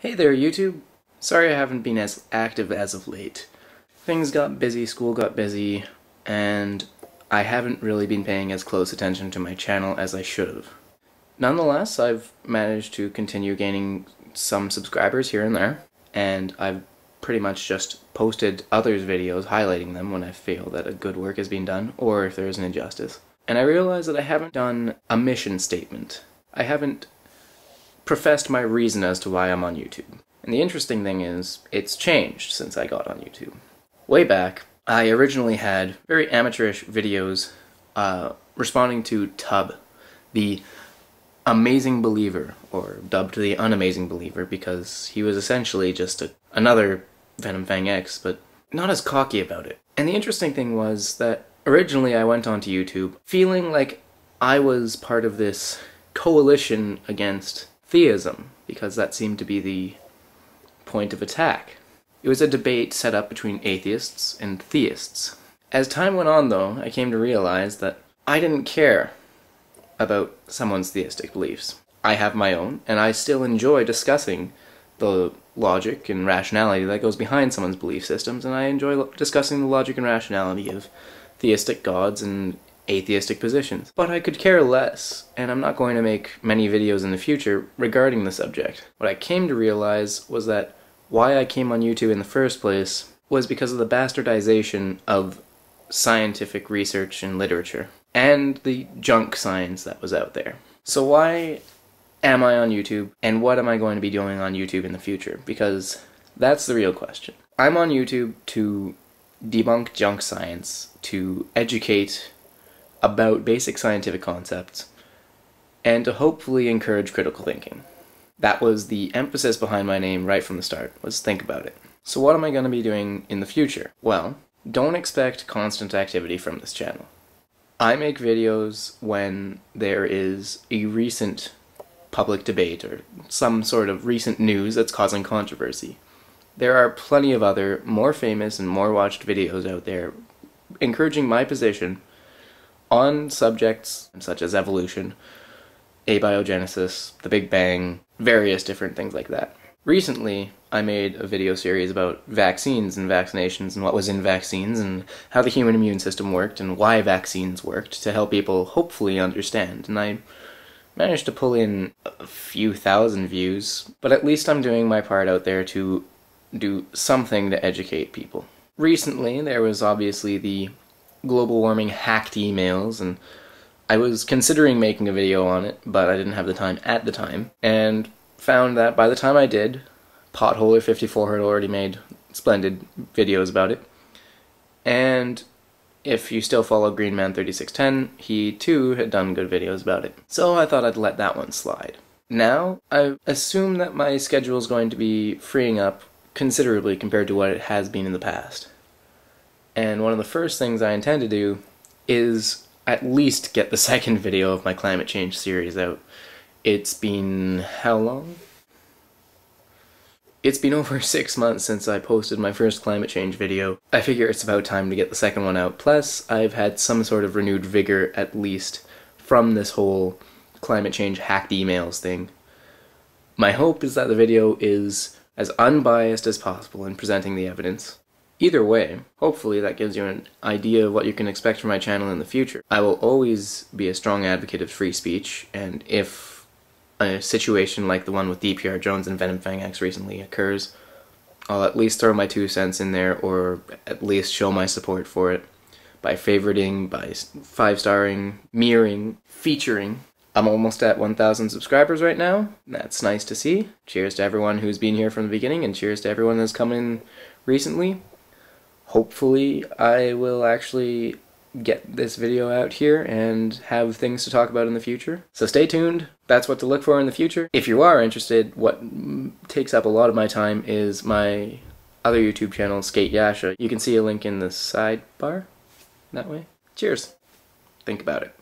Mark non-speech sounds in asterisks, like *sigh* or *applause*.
Hey there, YouTube. Sorry I haven't been as active as of late. Things got busy, school got busy, and I haven't really been paying as close attention to my channel as I should have. Nonetheless, I've managed to continue gaining some subscribers here and there, and I've pretty much just posted others' videos highlighting them when I feel that a good work has been done, or if there is an injustice. And I realize that I haven't done a mission statement. I haven't professed my reason as to why I'm on YouTube. And the interesting thing is, it's changed since I got on YouTube. Way back, I originally had very amateurish videos uh, responding to Tub, the amazing believer, or dubbed the unamazing believer because he was essentially just a, another Venom Fang X, but not as cocky about it. And the interesting thing was that originally I went onto YouTube feeling like I was part of this coalition against theism, because that seemed to be the point of attack. It was a debate set up between atheists and theists. As time went on, though, I came to realize that I didn't care about someone's theistic beliefs. I have my own, and I still enjoy discussing the logic and rationality that goes behind someone's belief systems, and I enjoy discussing the logic and rationality of theistic gods and atheistic positions. But I could care less, and I'm not going to make many videos in the future regarding the subject. What I came to realize was that why I came on YouTube in the first place was because of the bastardization of scientific research and literature, and the junk science that was out there. So why am I on YouTube, and what am I going to be doing on YouTube in the future? Because that's the real question. I'm on YouTube to debunk junk science, to educate about basic scientific concepts, and to hopefully encourage critical thinking. That was the emphasis behind my name right from the start, Let's think about it. So what am I going to be doing in the future? Well, don't expect constant activity from this channel. I make videos when there is a recent public debate or some sort of recent news that's causing controversy. There are plenty of other, more famous and more watched videos out there encouraging my position on subjects such as evolution, abiogenesis, the Big Bang, various different things like that. Recently, I made a video series about vaccines and vaccinations and what was in vaccines and how the human immune system worked and why vaccines worked to help people hopefully understand. And I managed to pull in a few thousand views, but at least I'm doing my part out there to do something to educate people. Recently, there was obviously the global warming hacked emails, and I was considering making a video on it, but I didn't have the time at the time, and found that by the time I did, Potholer54 had already made splendid videos about it. And if you still follow Greenman3610, he too had done good videos about it. So I thought I'd let that one slide. Now, I assume that my schedule is going to be freeing up considerably compared to what it has been in the past. And one of the first things I intend to do is at least get the *laughs* second video of my climate change series out. It's been how long? It's been *laughs* over six months since I posted my first climate change video. I figure it's about time to get the second one out. Plus, I've had some sort of renewed vigor, at least, from this whole climate change hacked emails thing. My hope is that the video is as unbiased as possible in presenting the evidence. Either way, hopefully that gives you an idea of what you can expect from my channel in the future. I will always be a strong advocate of free speech, and if a situation like the one with DPR Jones and Venom Fang X recently occurs, I'll at least throw my two cents in there, or at least show my support for it by favoriting, by five-starring, mirroring, featuring. I'm almost at 1,000 subscribers right now. That's nice to see. Cheers to everyone who's been here from the beginning, and cheers to everyone that's come in recently hopefully I will actually get this video out here and have things to talk about in the future. So stay tuned. That's what to look for in the future. If you are interested, what takes up a lot of my time is my other YouTube channel, Skate Yasha. You can see a link in the sidebar that way. Cheers. Think about it.